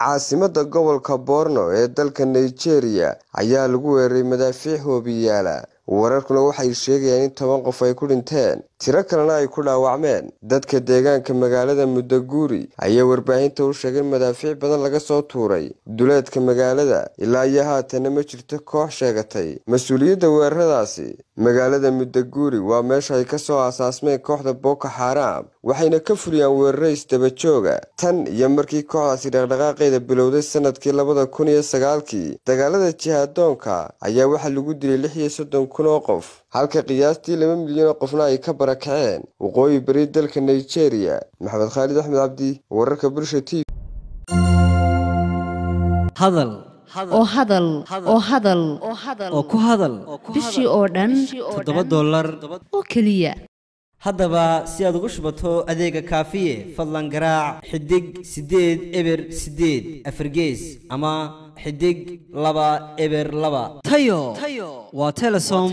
caasimadda gobolka borno ee dalka nigeria ayaa lagu weeraray madaafiic hoobiyaala wararkuna waxay sheegayaan in toban qof ay ku dhinteen tiro kalena ay ku dhaawacmeen. Dadka deegaanka magaalada muddaguuri ayaa warbaahinta u sheegay in madaafiic badan laga soo tuuray duleedka magaalada. Ilaa iyo haatana ma jirto koox sheegatay. Mas'uuliyadda weeraradaasi magaalada muddaguuri waa meesha ay ka soo aasaasmeen kooxda boko xaaraam waxayna ka fuliyaan weeraro isdabajooga tan iyo markii kooxdaasi dhaqdhaqaaqeeda bilowday sannadkii labada kun iyo sagaalkii dagaalada jihaadoonka ayaa waxaa lagu dilay lix iyo soddon kun oo qof. Halka qiyaastii laba milyan oo qofna ay ka barakaceen waqooyi bari dalka nigeria maxamed khaalid axmed cabdi wararka bulsha t oo hadal. Oo hadal. Oo ku hadal. Bishii oo dhan toddoba dollar. oo keliya. Haddaba si aad ugu shubato adeega kaafiye fadlan garaac xidig siddeed eber siddeed afargees ama xidig laba eber laba. Tayo. Waa telesom